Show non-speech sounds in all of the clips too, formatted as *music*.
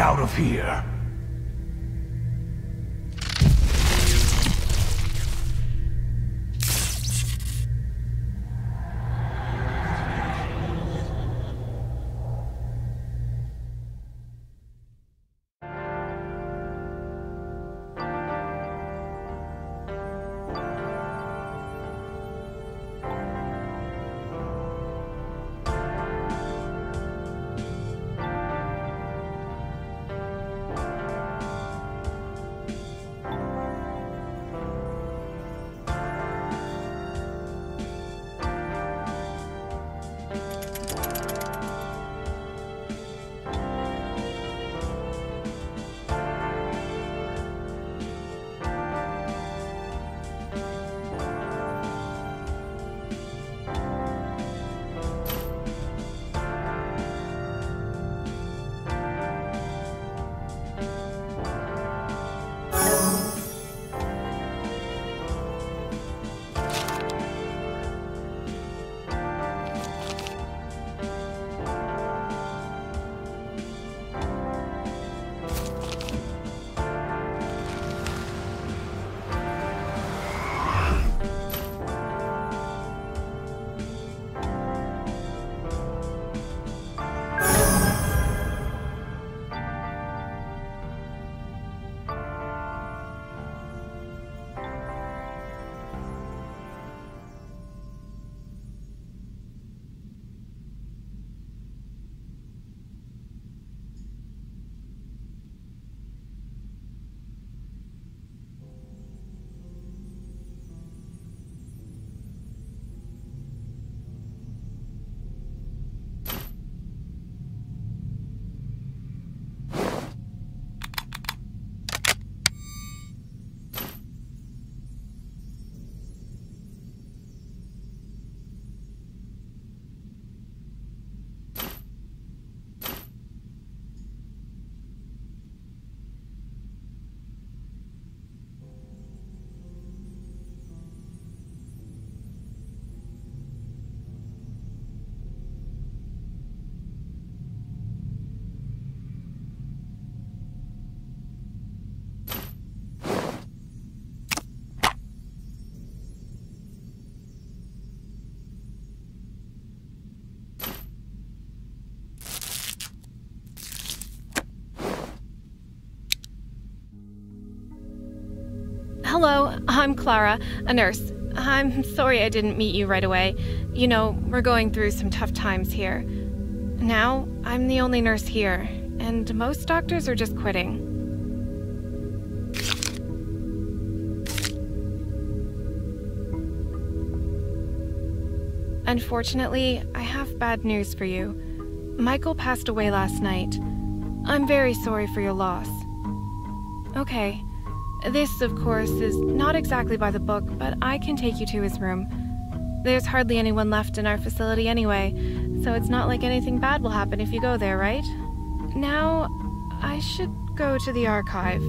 Out of here. Hello, I'm Clara, a nurse. I'm sorry I didn't meet you right away. You know, we're going through some tough times here. Now, I'm the only nurse here, and most doctors are just quitting. Unfortunately, I have bad news for you. Michael passed away last night. I'm very sorry for your loss. Okay. This, of course, is not exactly by the book, but I can take you to his room. There's hardly anyone left in our facility anyway, so it's not like anything bad will happen if you go there, right? Now, I should go to the archive.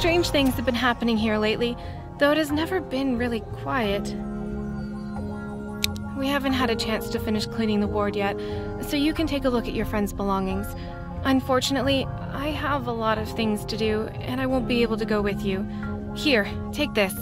Strange things have been happening here lately, though it has never been really quiet. We haven't had a chance to finish cleaning the ward yet, so you can take a look at your friend's belongings. Unfortunately, I have a lot of things to do, and I won't be able to go with you. Here, take this.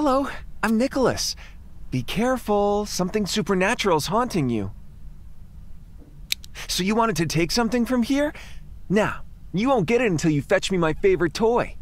Hello, I'm Nicholas. Be careful, something supernatural's haunting you. So you wanted to take something from here? Now, you won't get it until you fetch me my favorite toy.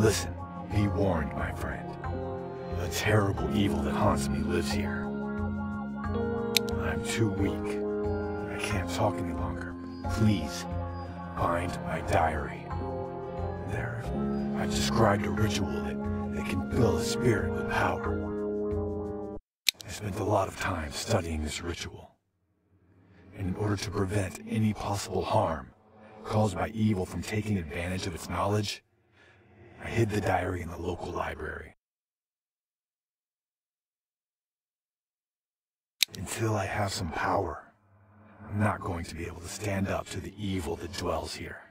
Listen, be warned, my friend. The terrible evil that haunts me lives here. I'm too weak. I can't talk any longer. Please, find my diary. There, I've described a ritual that, that can fill a spirit with power. I spent a lot of time studying this ritual. And in order to prevent any possible harm caused by evil from taking advantage of its knowledge, I hid the diary in the local library. Until I have some power, I'm not going to be able to stand up to the evil that dwells here.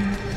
Yeah.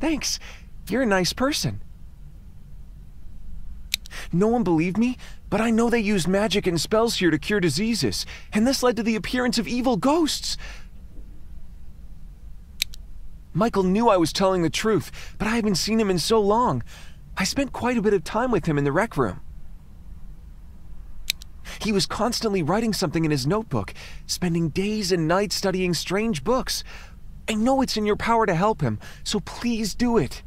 Thanks. You're a nice person. No one believed me, but I know they used magic and spells here to cure diseases, and this led to the appearance of evil ghosts. Michael knew I was telling the truth, but I haven't seen him in so long. I spent quite a bit of time with him in the rec room. He was constantly writing something in his notebook, spending days and nights studying strange books. I know it's in your power to help him, so please do it.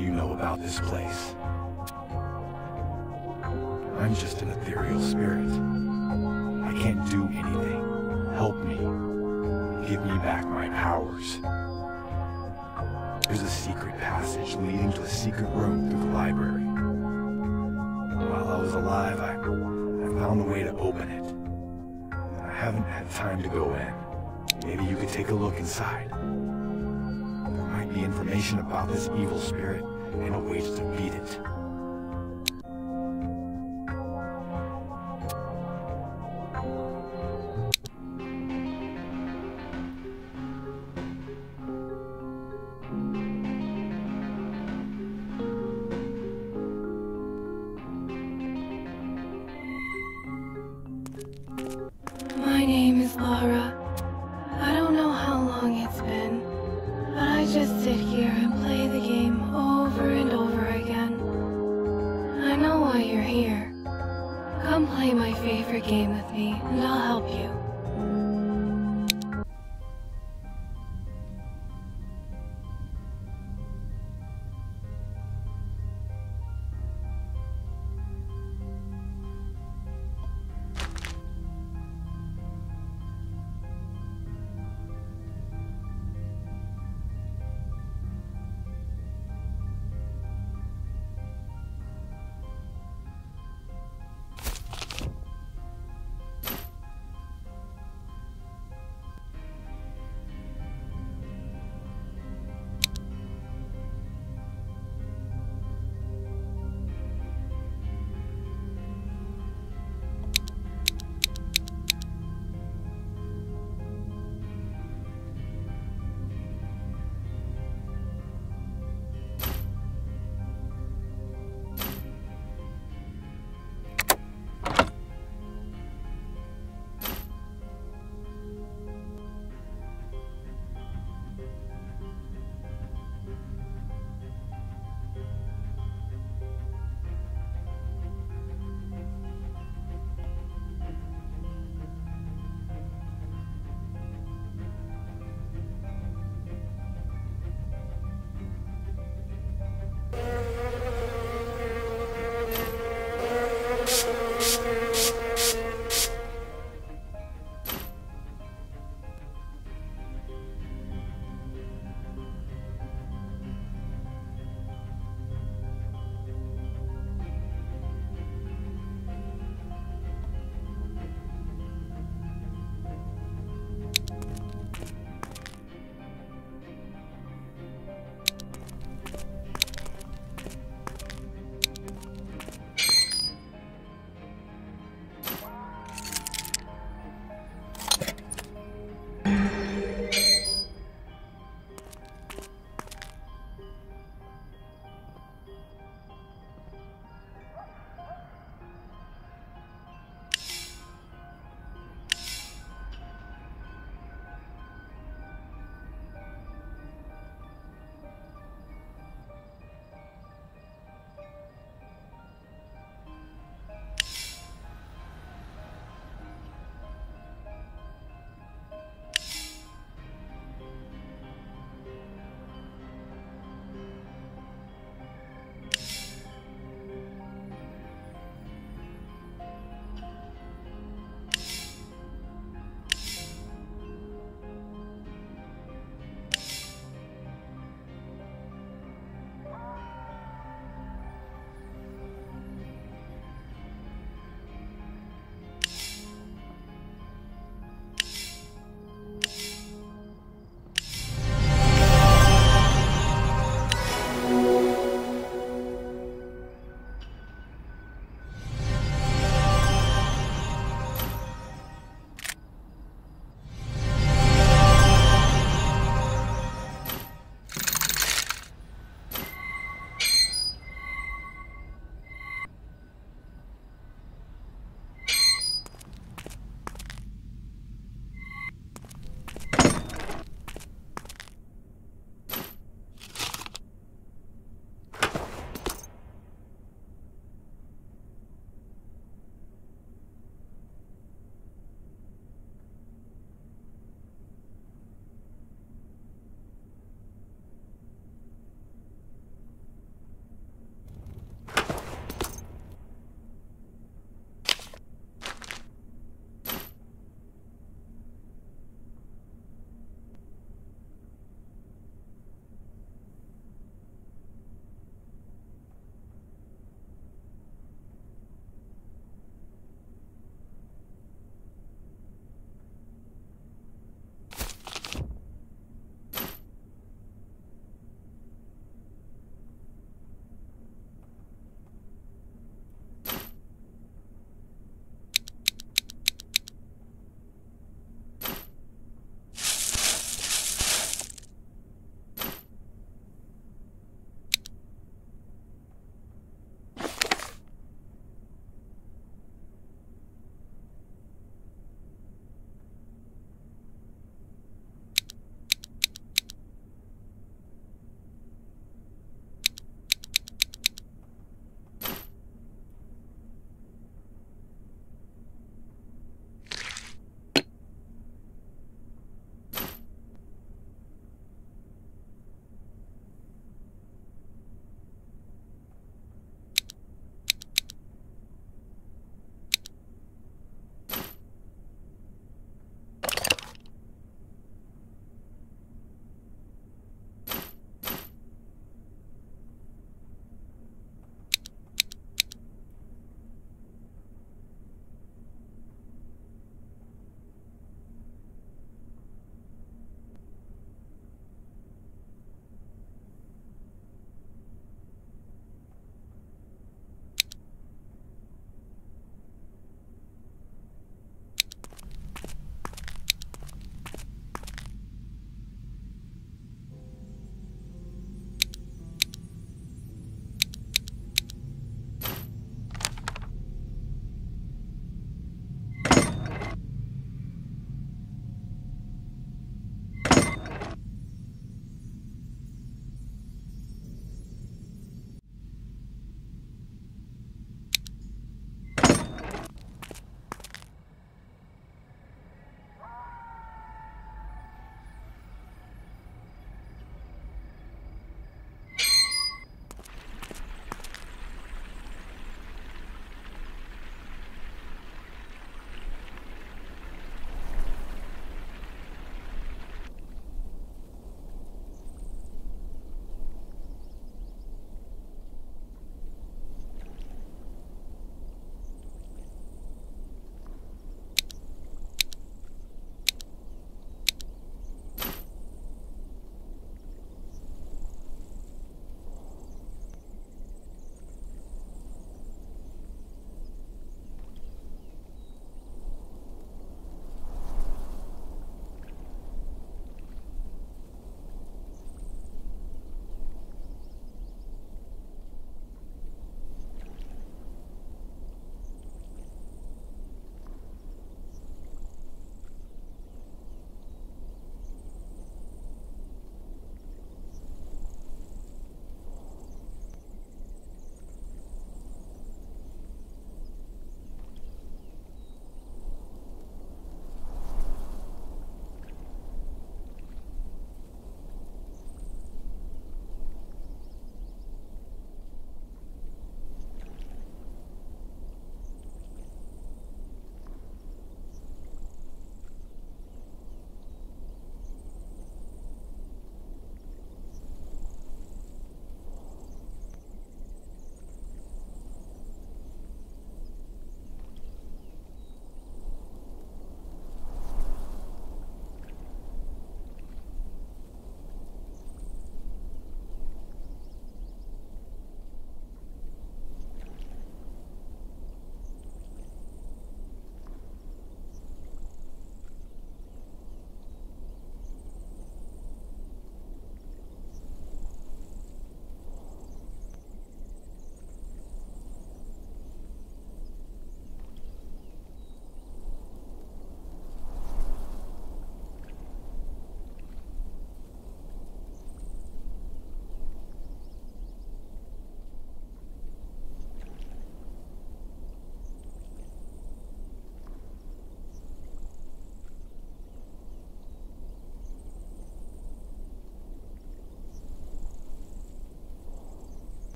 You know about this place. I'm just an ethereal spirit. I can't do anything. Help me. Give me back my powers. There's a secret passage leading to a secret room through the library. While I was alive, I, I found a way to open it. I haven't had time to go in. Maybe you could take a look inside. Information about this evil spirit and a way to defeat it.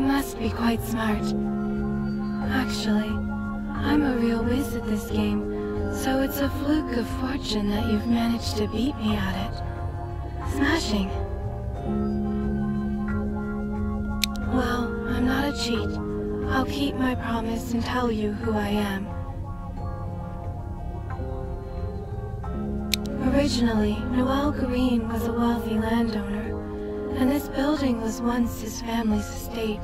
Must be quite smart. Actually, I'm a real whiz at this game, so it's a fluke of fortune that you've managed to beat me at it. Smashing. Well, I'm not a cheat. I'll keep my promise and tell you who I am. Originally, Noel Green was a wealthy landowner, and this building was once his family's estate.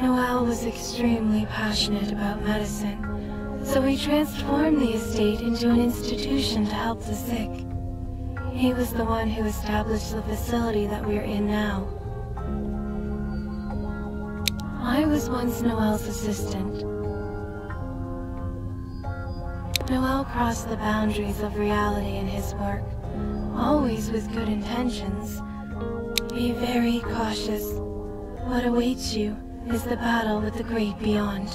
Noel was extremely passionate about medicine, so he transformed the estate into an institution to help the sick. He was the one who established the facility that we're in now. I was once Noel's assistant. Noel crossed the boundaries of reality in his work, always with good intentions. Be very cautious. What awaits you is the battle with the great beyond.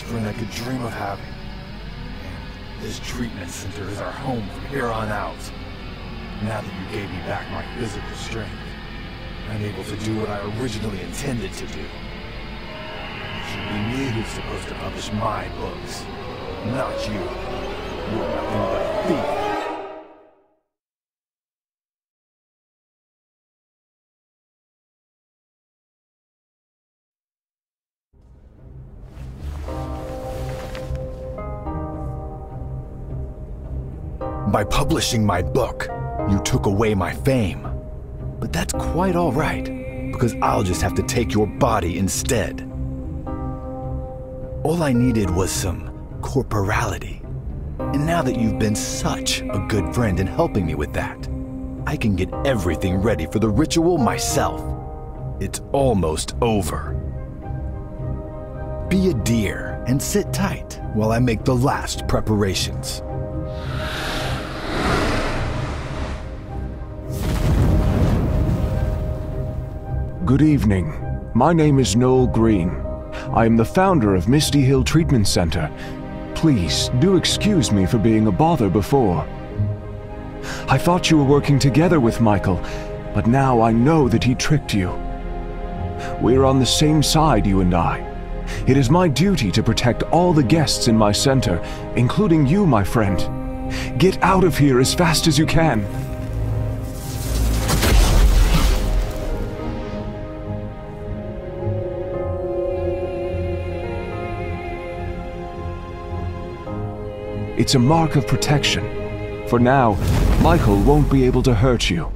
Friend I could dream of having. And this treatment center is our home from here on out. Now that you gave me back my physical strength, I'm able to do what I originally intended to do. It should be me who's supposed to publish my books, not you. You're nothing but a thief. By publishing my book, you took away my fame. But that's quite all right, because I'll just have to take your body instead. All I needed was some corporality. And now that you've been such a good friend in helping me with that, I can get everything ready for the ritual myself. It's almost over. Be a dear and sit tight while I make the last preparations. Good evening. My name is Noel Green. I am the founder of Misty Hill Treatment Center. Please do excuse me for being a bother before. I thought you were working together with Michael, but now I know that he tricked you. We're on the same side, you and I. It is my duty to protect all the guests in my center, including you, my friend. Get out of here as fast as you can. It's a mark of protection. For now, Michael won't be able to hurt you.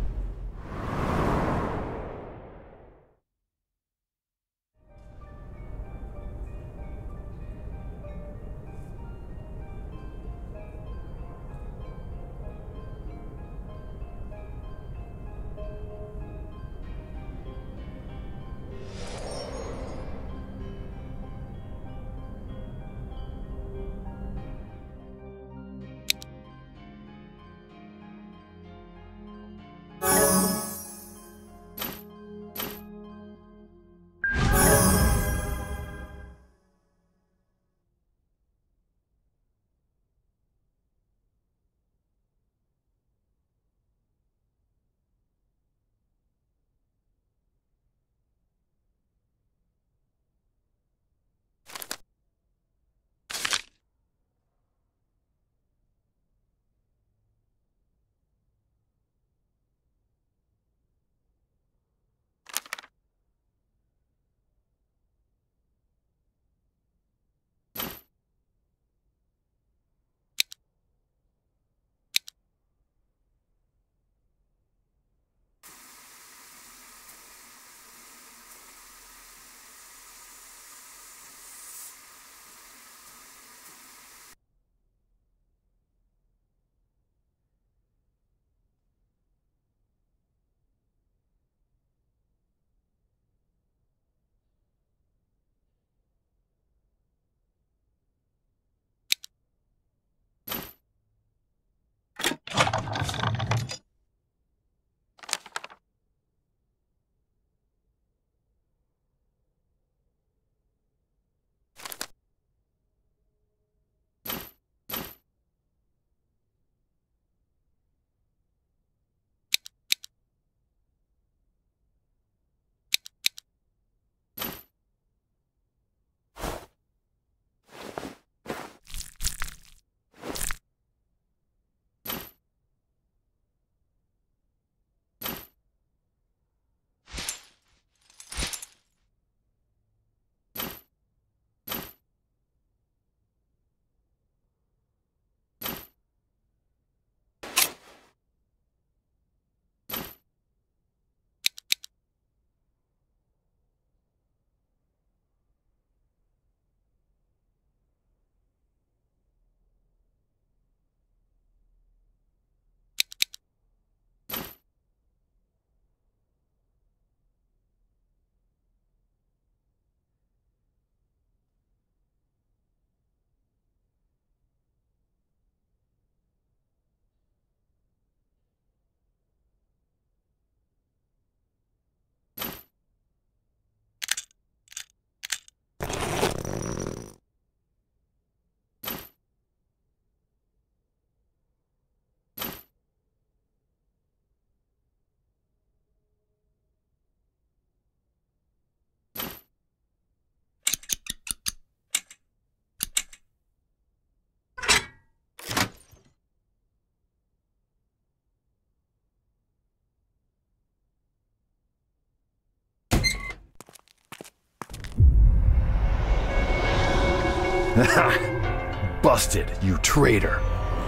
*laughs* Busted, you traitor.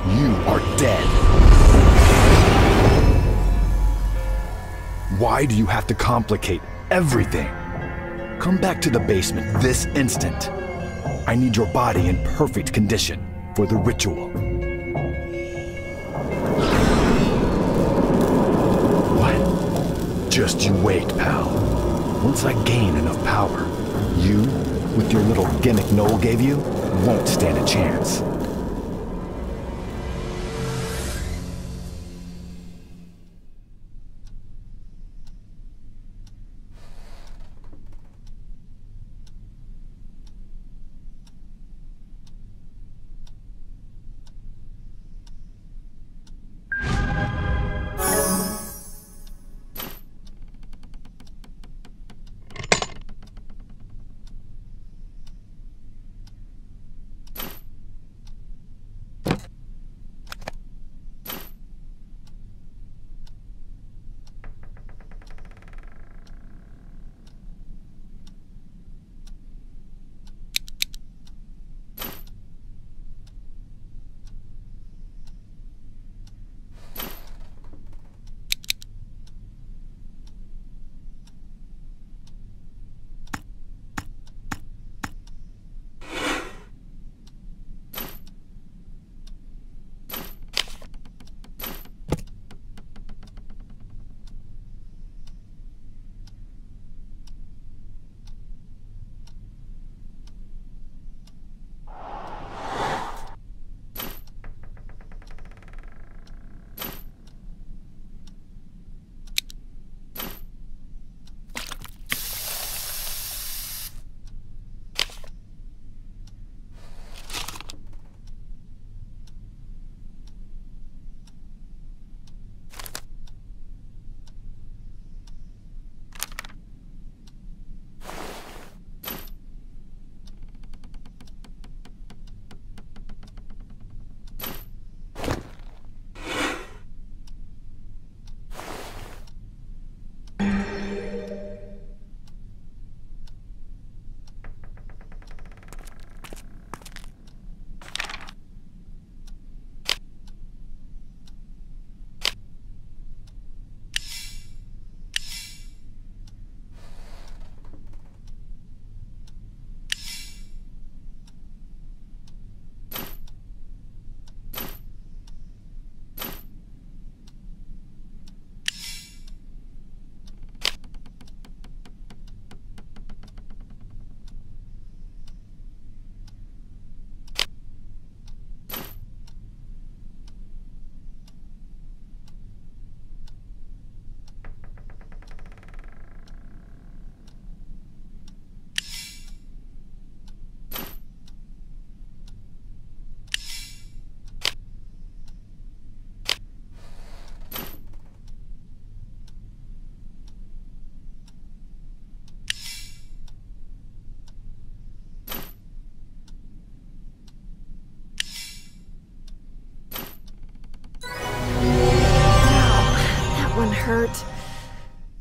You are dead. Why do you have to complicate everything? Come back to the basement this instant. I need your body in perfect condition for the ritual. What? Just you wait, pal. Once I gain enough power, you, with your little gimmick Noel gave you, won't stand a chance.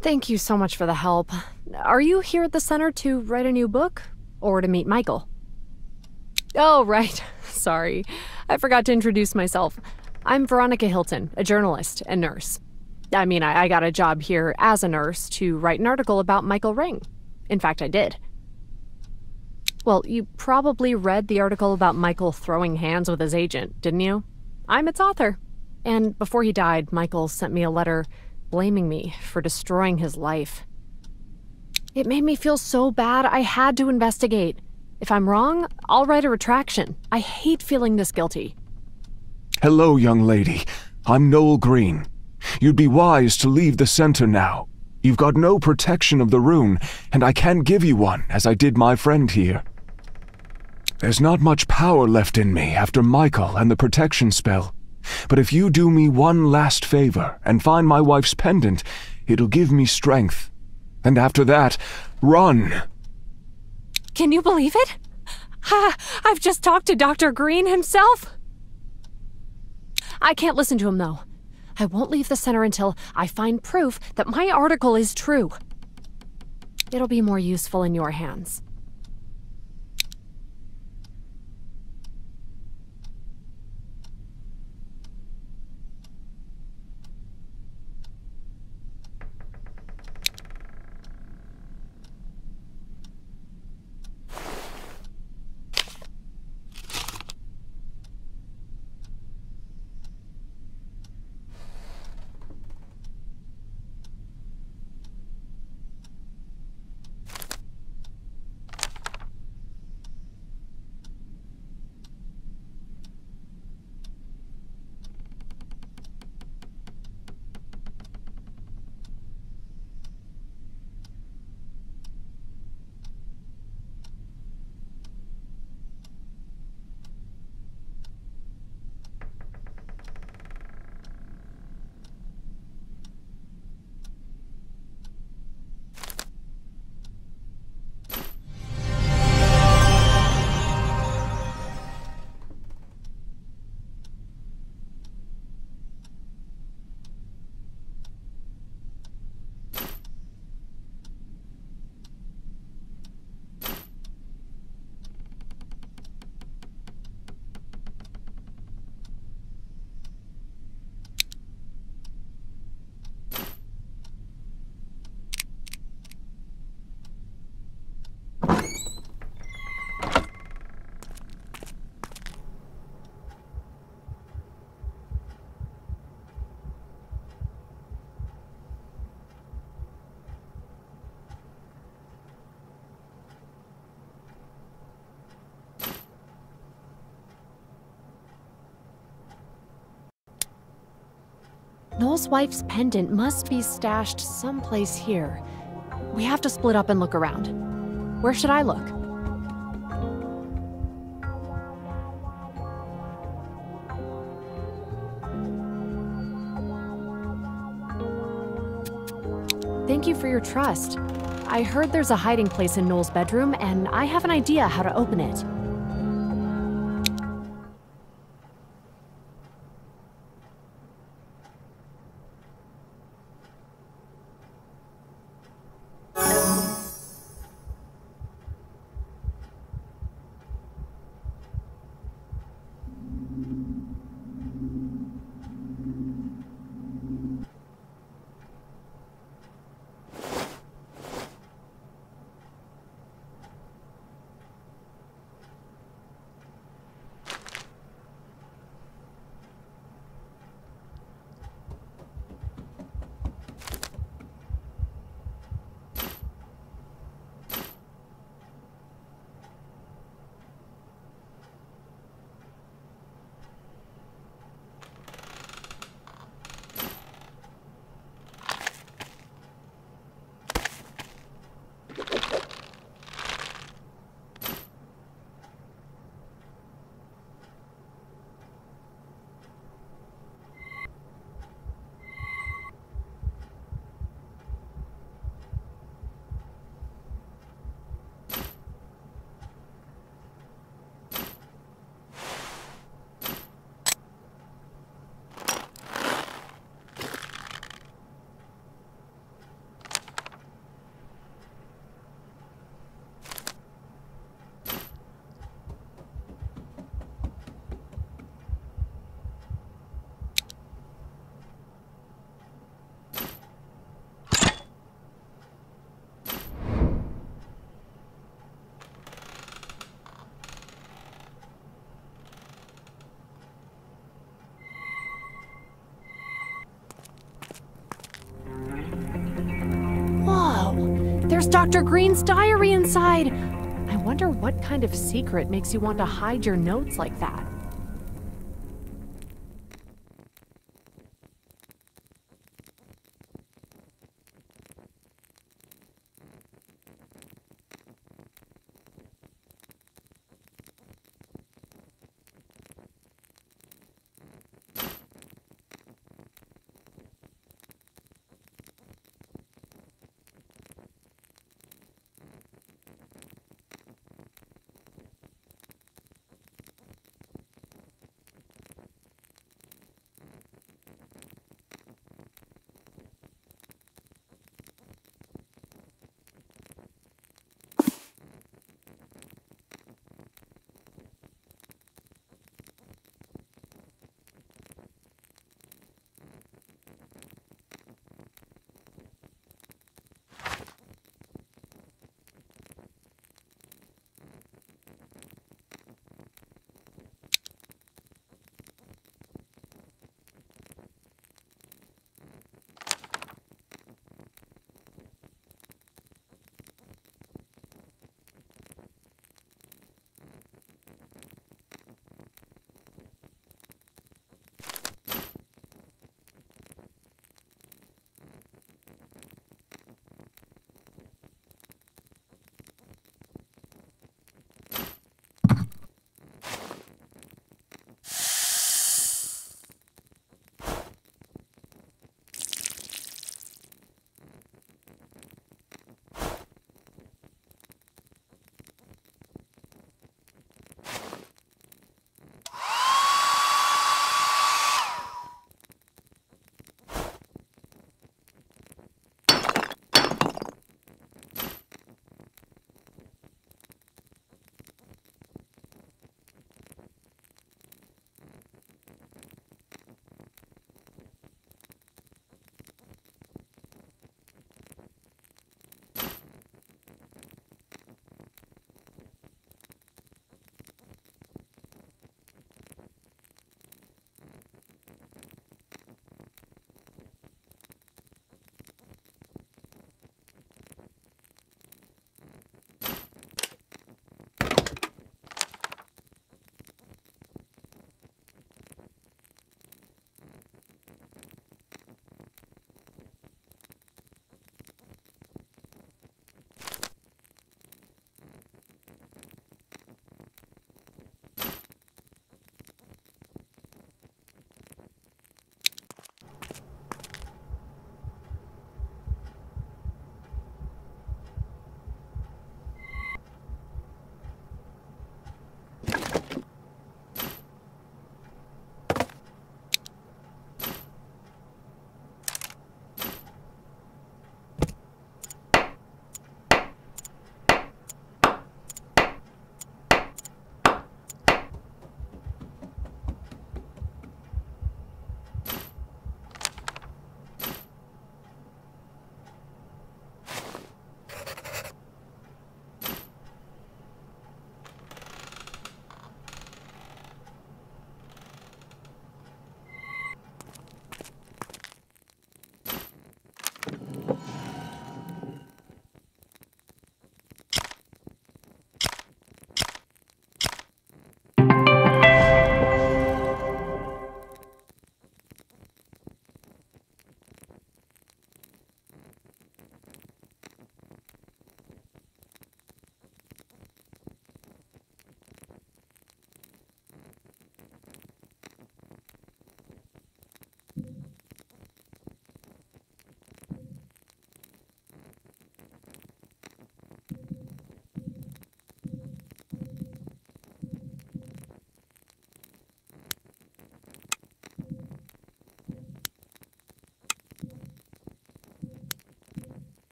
Thank you so much for the help. Are you here at the center to write a new book? Or to meet Michael? Oh, right. *laughs* Sorry. I forgot to introduce myself. I'm Veronica Hilton, a journalist and nurse. I mean, I, I got a job here as a nurse to write an article about Michael Ring. In fact, I did. Well, you probably read the article about Michael throwing hands with his agent, didn't you? I'm its author. And before he died, Michael sent me a letter blaming me for destroying his life. It made me feel so bad I had to investigate. If I'm wrong, I'll write a retraction. I hate feeling this guilty. Hello, young lady. I'm Noel Green. You'd be wise to leave the center now. You've got no protection of the rune, and I can't give you one, as I did my friend here. There's not much power left in me after Michael and the protection spell. But if you do me one last favor and find my wife's pendant, it'll give me strength. And after that, run! Can you believe it? Ha! I've just talked to Dr. Green himself! I can't listen to him, though. I won't leave the center until I find proof that my article is true. It'll be more useful in your hands. Wife's pendant must be stashed someplace here. We have to split up and look around. Where should I look? Thank you for your trust. I heard there's a hiding place in Noel's bedroom, and I have an idea how to open it. Dr. Green's diary inside. I wonder what kind of secret makes you want to hide your notes like that.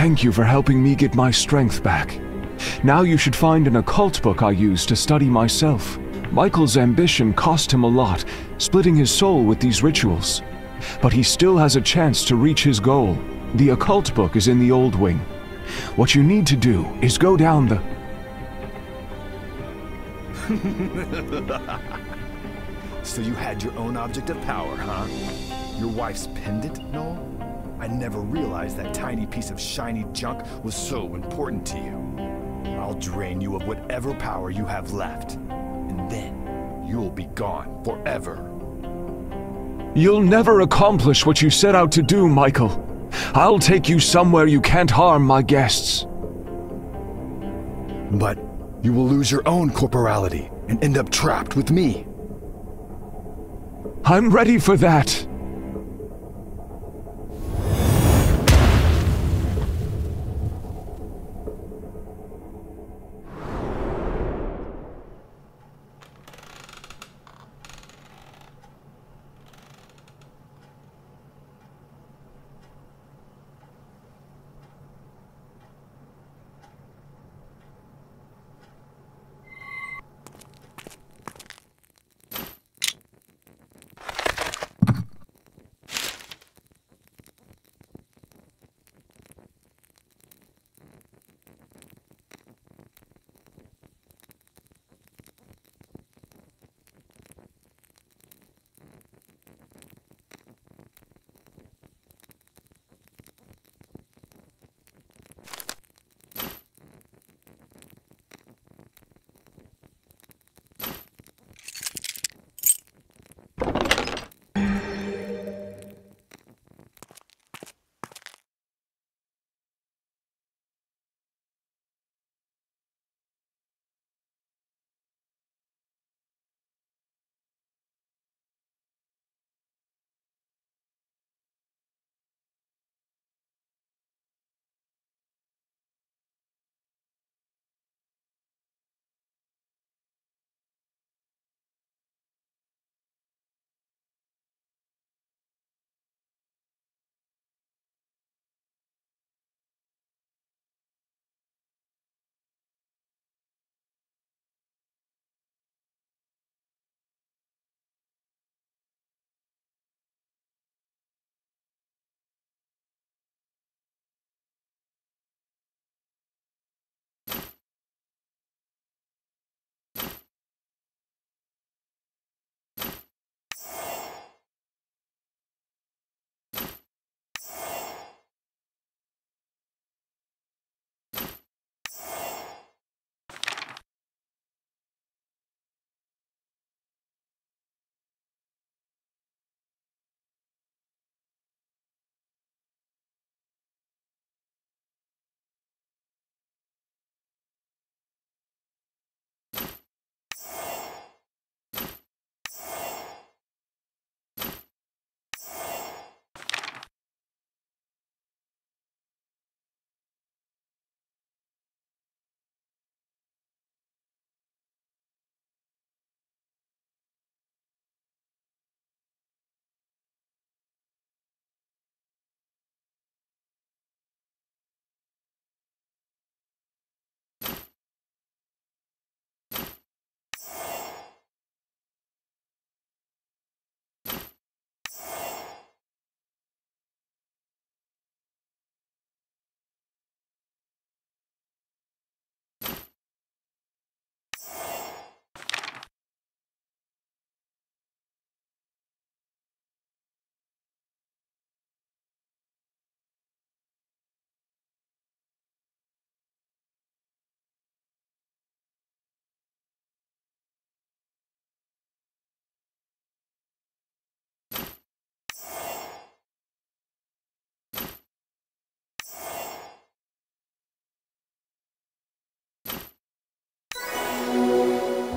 Thank you for helping me get my strength back. Now you should find an occult book I use to study myself. Michael's ambition cost him a lot, splitting his soul with these rituals. But he still has a chance to reach his goal. The occult book is in the old wing. What you need to do is go down the... *laughs* So you had your own object of power, huh? Your wife's pendant, Noel? I never realized that tiny piece of shiny junk was so important to you. I'll drain you of whatever power you have left. And then, you'll be gone forever. You'll never accomplish what you set out to do, Michael. I'll take you somewhere you can't harm my guests. But you will lose your own corporality and end up trapped with me. I'm ready for that.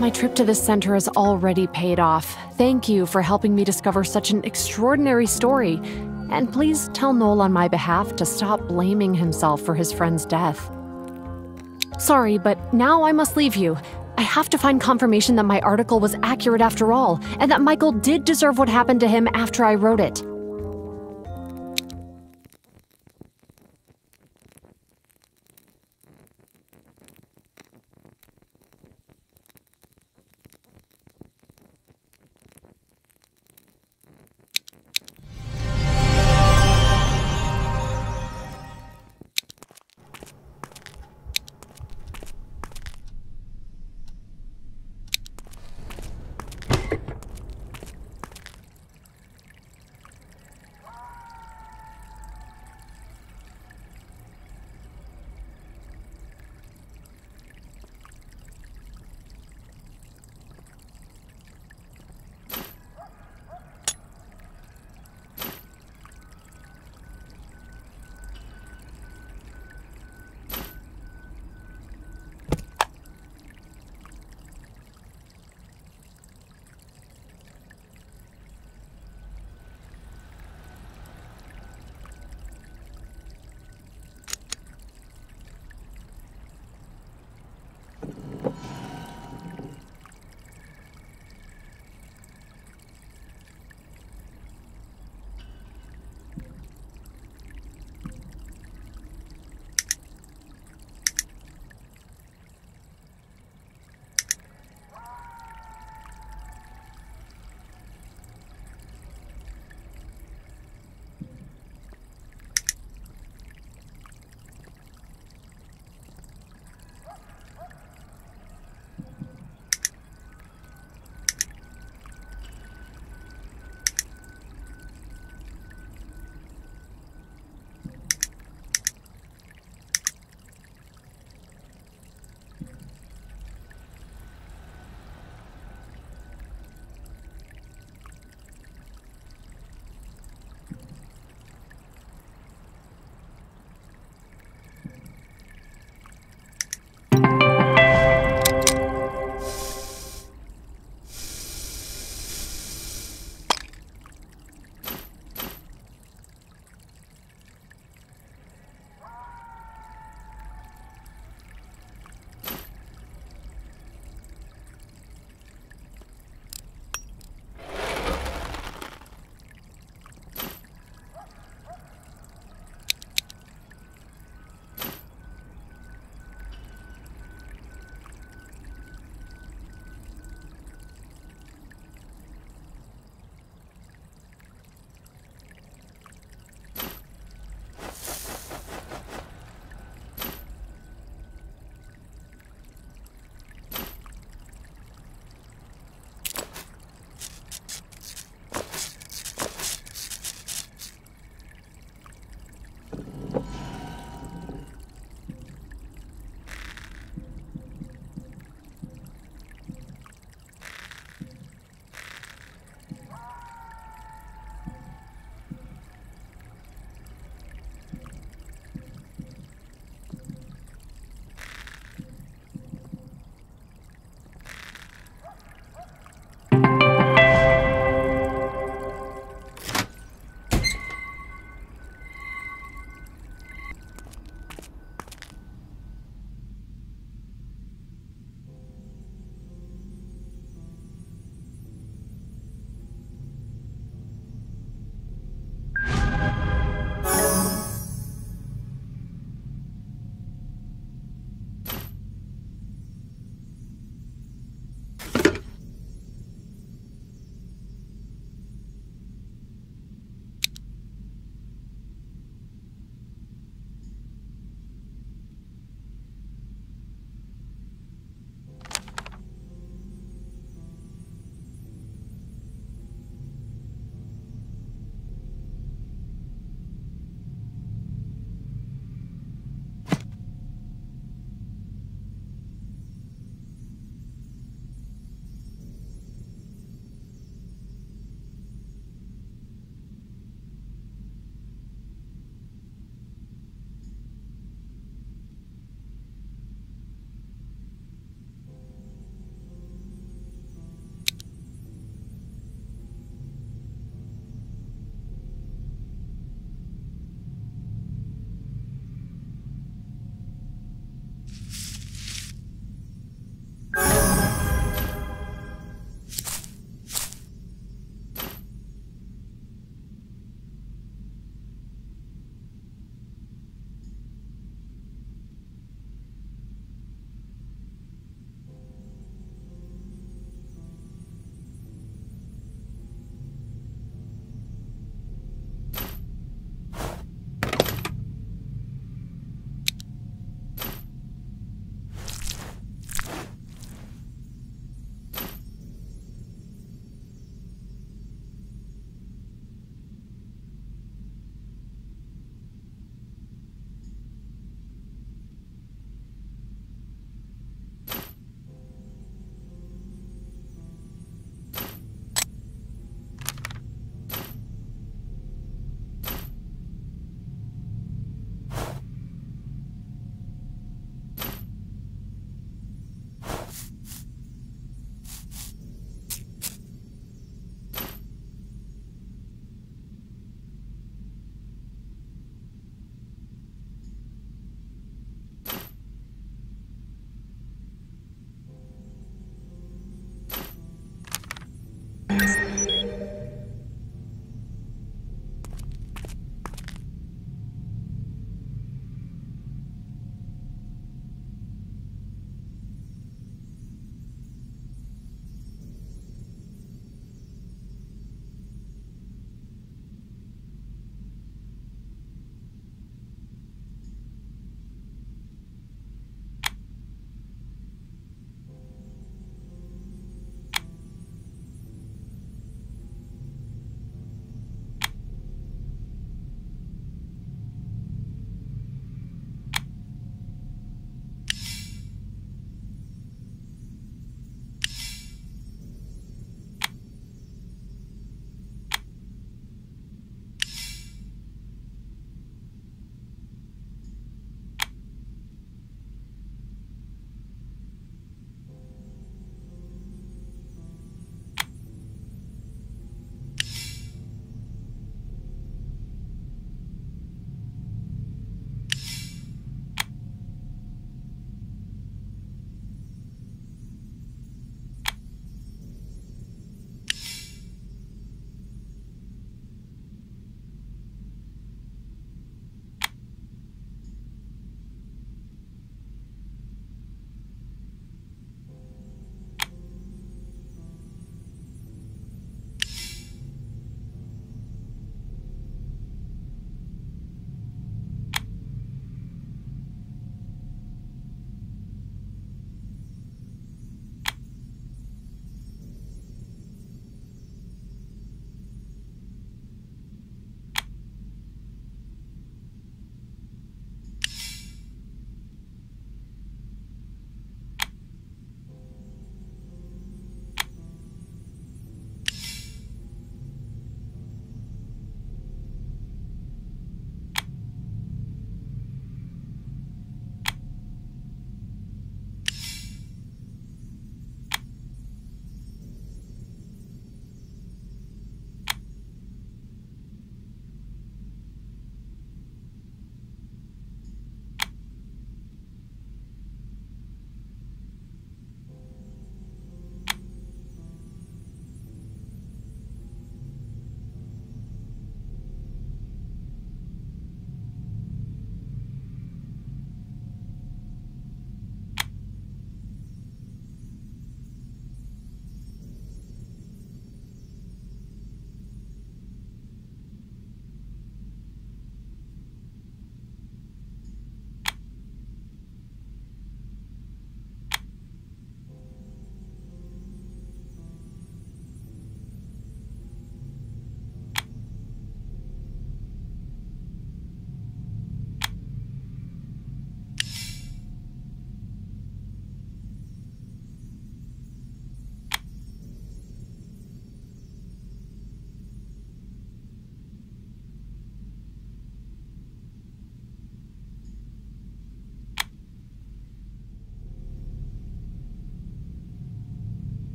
My trip to this center has already paid off. Thank you for helping me discover such an extraordinary story. And please tell Noel on my behalf to stop blaming himself for his friend's death. Sorry, but now I must leave you. I have to find confirmation that my article was accurate after all, and that Michael did deserve what happened to him after I wrote it.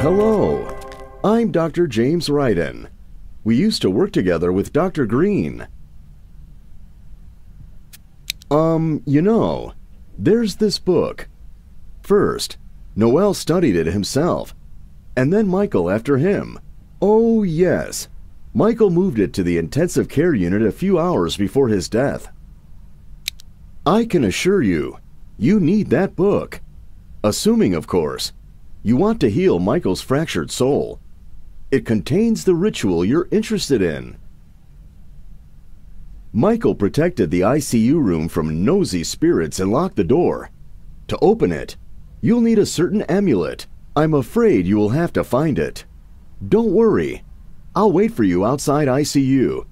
Hello. I'm Dr. James Ryden. We used to work together with Dr. Green. Um, you know, there's this book. First, Noel studied it himself, and then Michael after him. Oh, yes. Michael moved it to the intensive care unit a few hours before his death. I can assure you, you need that book. Assuming, of course, you want to heal Michael's fractured soul. It contains the ritual you're interested in. Michael protected the ICU room from nosy spirits and locked the door. To open it, you'll need a certain amulet. I'm afraid you will have to find it. Don't worry. I'll wait for you outside ICU.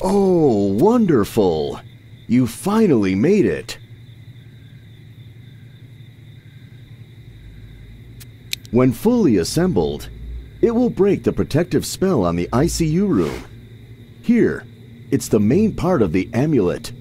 Oh, wonderful! You finally made it! When fully assembled, it will break the protective spell on the ICU room. Here, it's the main part of the amulet.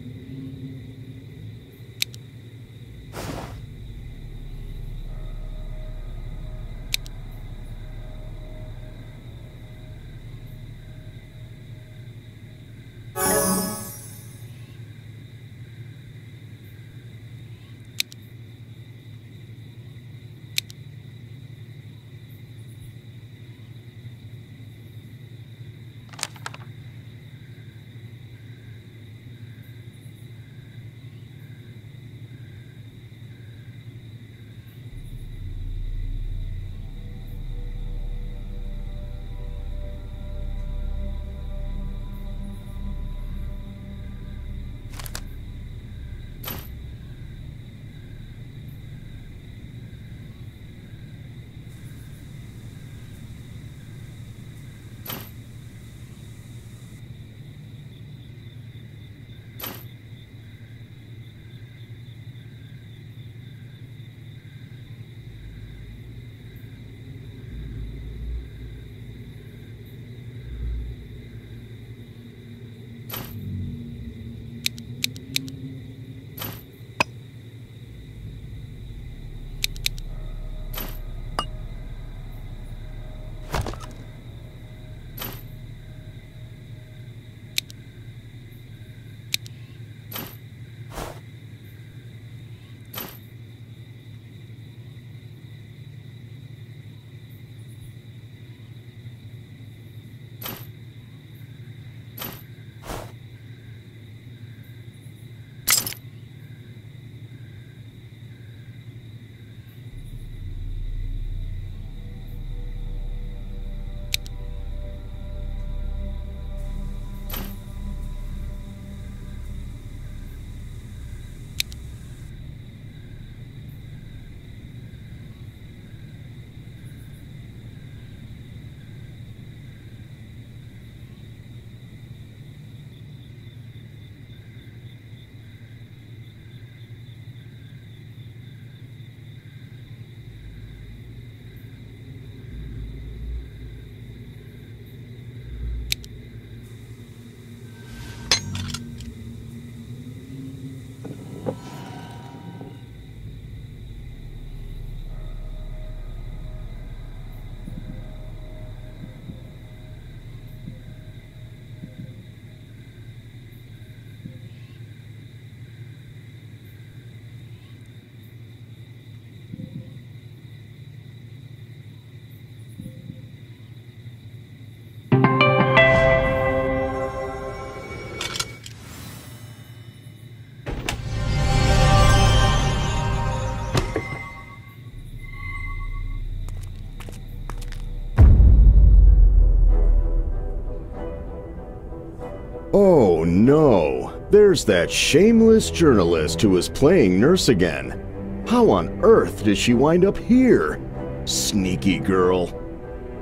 No, there's that shameless journalist who is playing nurse again. How on earth did she wind up here? Sneaky girl.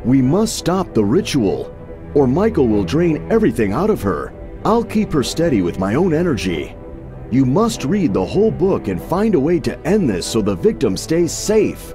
We must stop the ritual, or Michael will drain everything out of her. I'll keep her steady with my own energy. You must read the whole book and find a way to end this so the victim stays safe.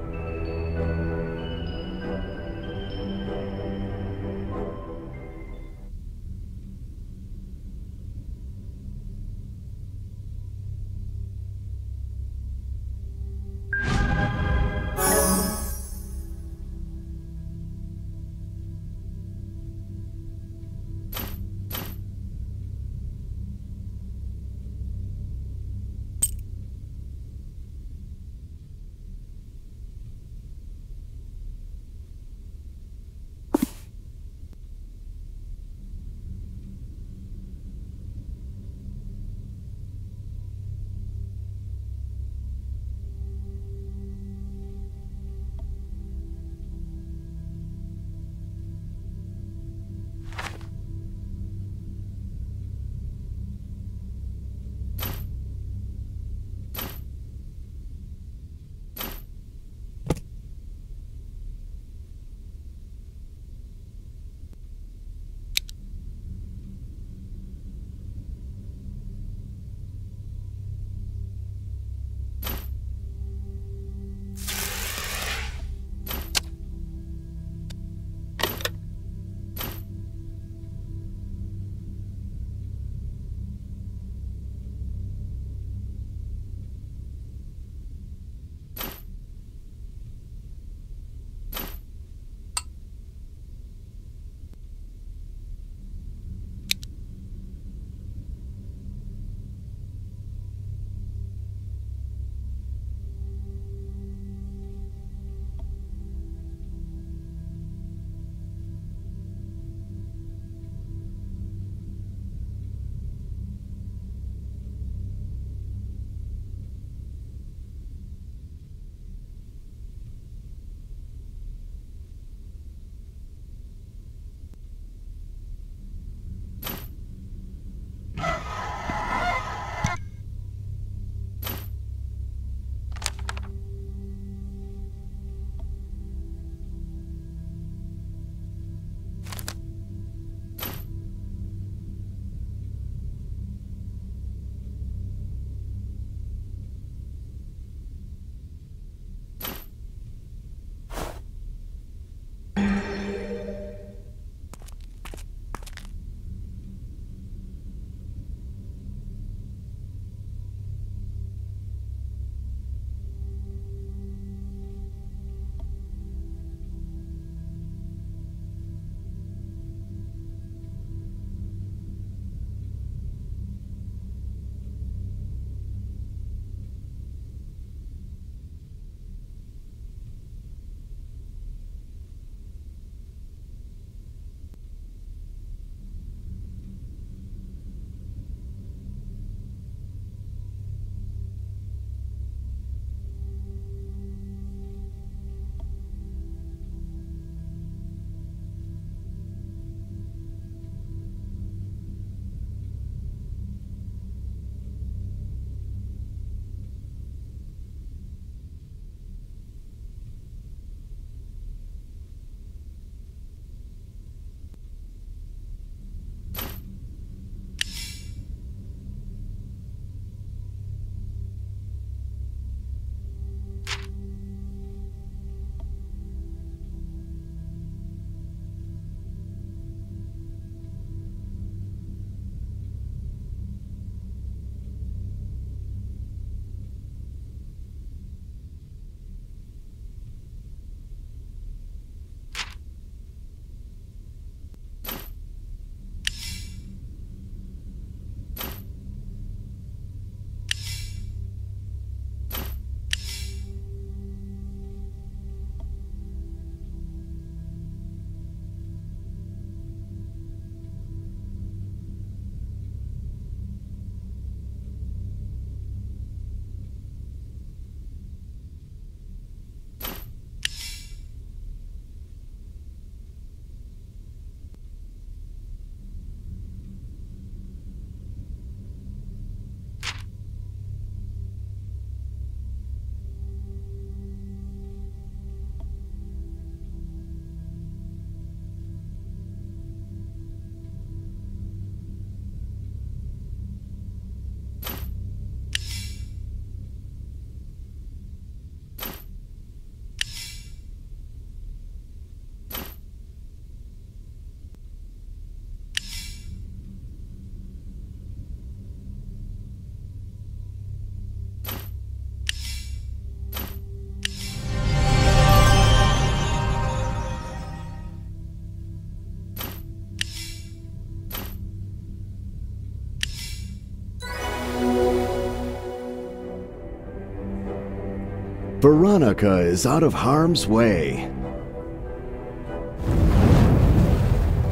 Veronica is out of harm's way.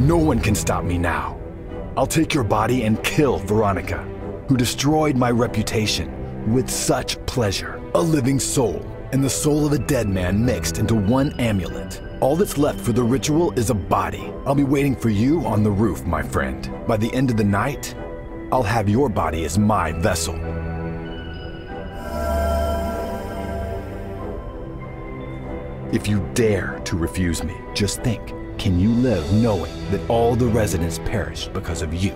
No one can stop me now. I'll take your body and kill Veronica, who destroyed my reputation with such pleasure. A living soul and the soul of a dead man mixed into one amulet. All that's left for the ritual is a body. I'll be waiting for you on the roof, my friend. By the end of the night, I'll have your body as my vessel. If you dare to refuse me, just think can you live knowing that all the residents perished because of you?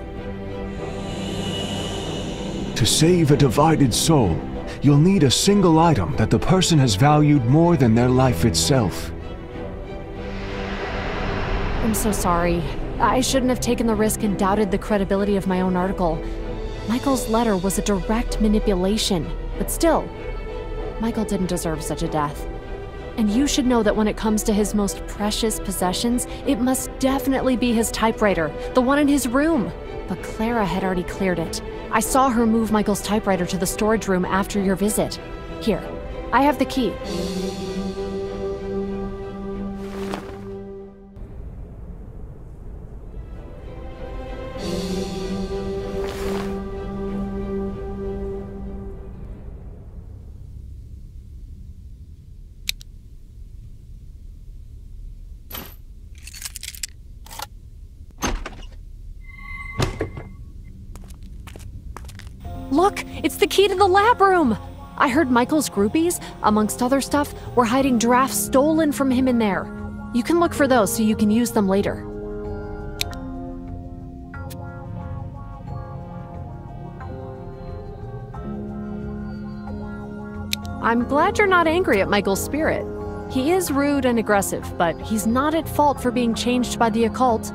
To save a divided soul, you'll need a single item that the person has valued more than their life itself. I'm so sorry. I shouldn't have taken the risk and doubted the credibility of my own article. Michael's letter was a direct manipulation, but still, Michael didn't deserve such a death. And you should know that when it comes to his most precious possessions, it must definitely be his typewriter, the one in his room. But Clara had already cleared it. I saw her move Michael's typewriter to the storage room after your visit. Here, I have the key. To the lab room! I heard Michael's groupies, amongst other stuff, were hiding drafts stolen from him in there. You can look for those so you can use them later. I'm glad you're not angry at Michael's spirit. He is rude and aggressive, but he's not at fault for being changed by the occult.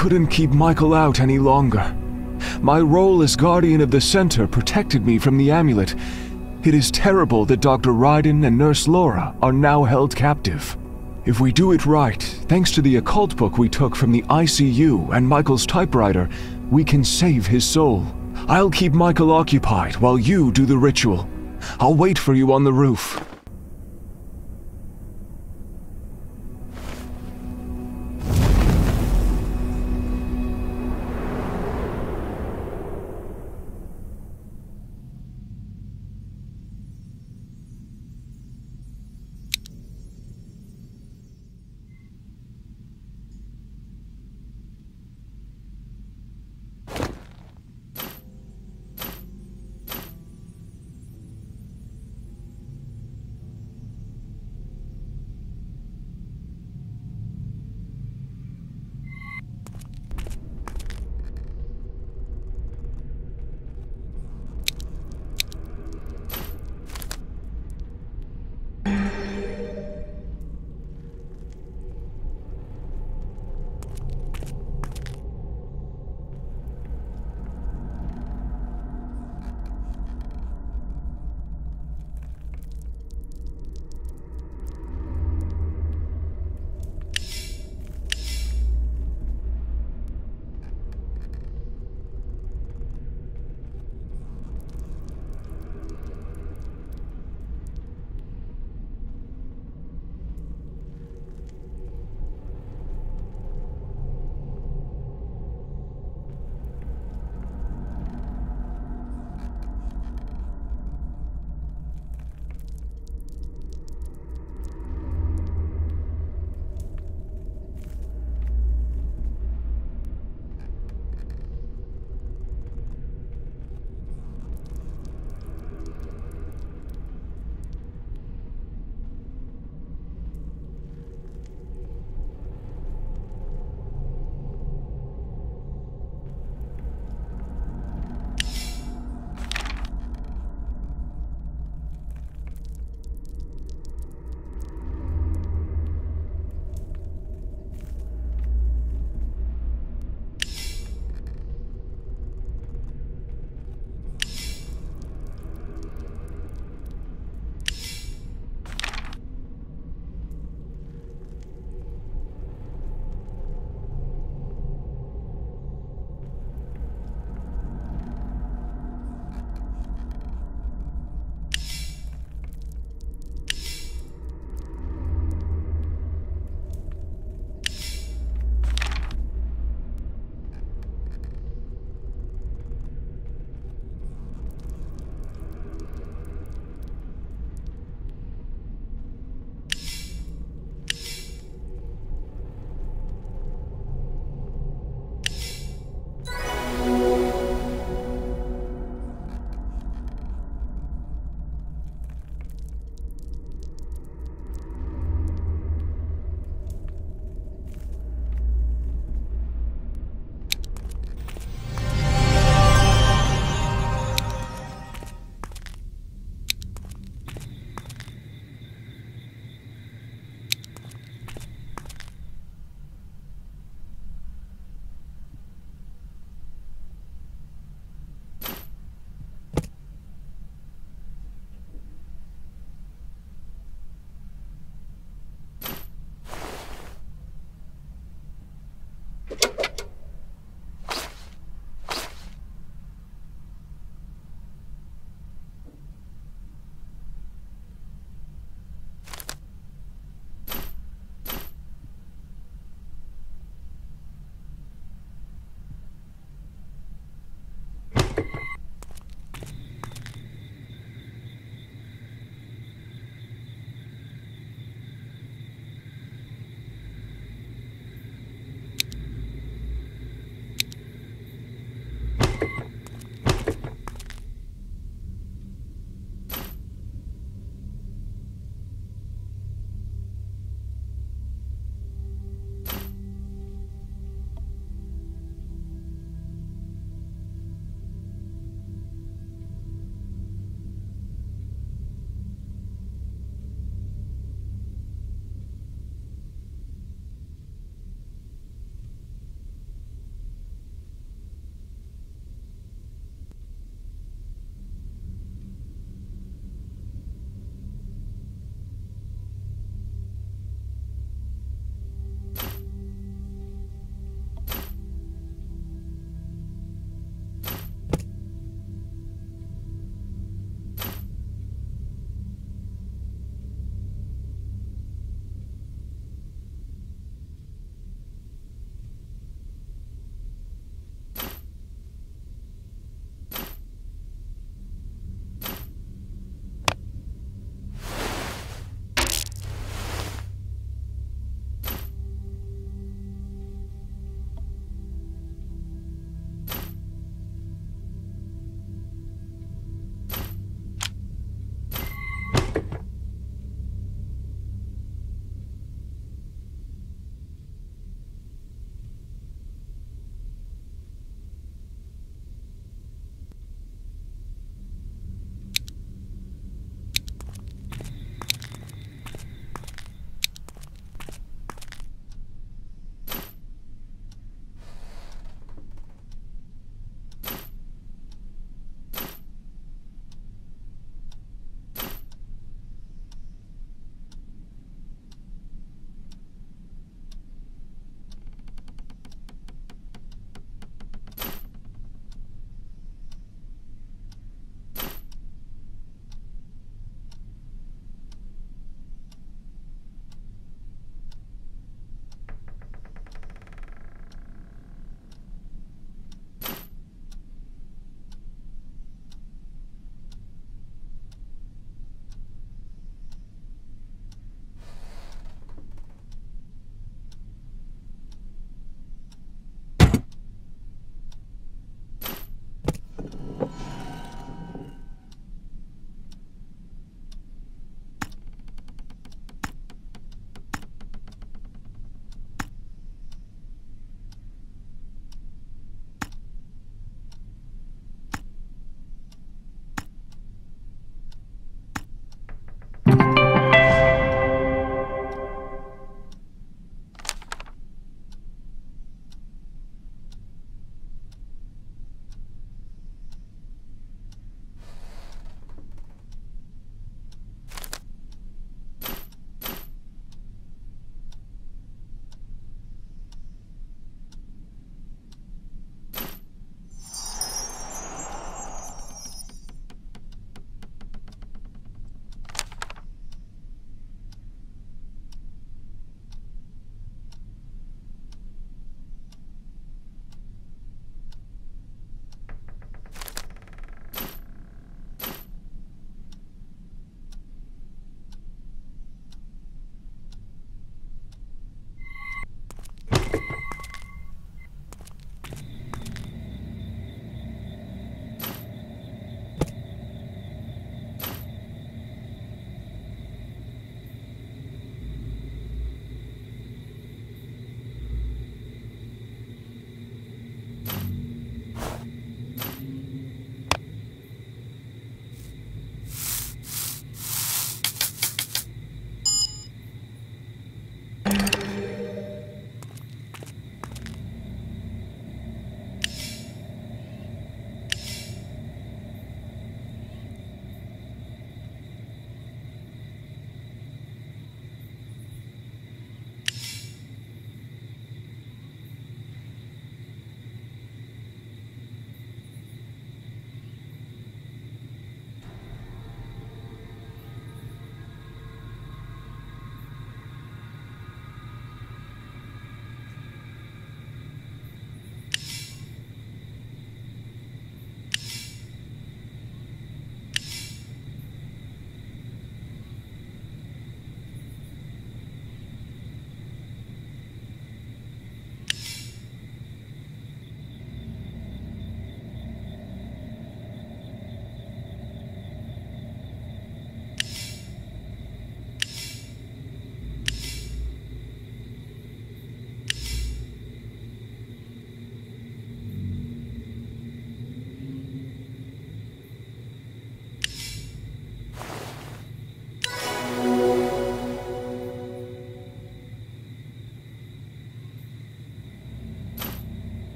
Couldn't keep Michael out any longer. My role as guardian of the center protected me from the amulet. It is terrible that Dr. Ryden and Nurse Laura are now held captive. If we do it right, thanks to the occult book we took from the ICU and Michael's typewriter, we can save his soul. I'll keep Michael occupied while you do the ritual. I'll wait for you on the roof.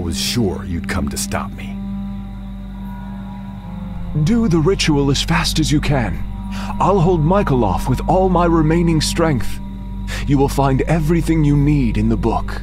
Was sure you'd come to stop me. Do the ritual as fast as you can. I'll hold Michael off with all my remaining strength. You will find everything you need in the book.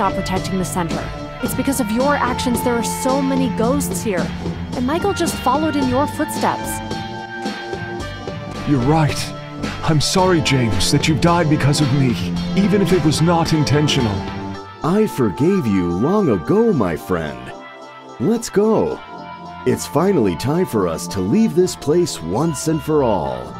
Stop protecting the center. It's because of your actions there are so many ghosts here. And Michael just followed in your footsteps. You're right. I'm sorry, James, that you died because of me, even if it was not intentional. I forgave you long ago, my friend. Let's go. It's finally time for us to leave this place once and for all.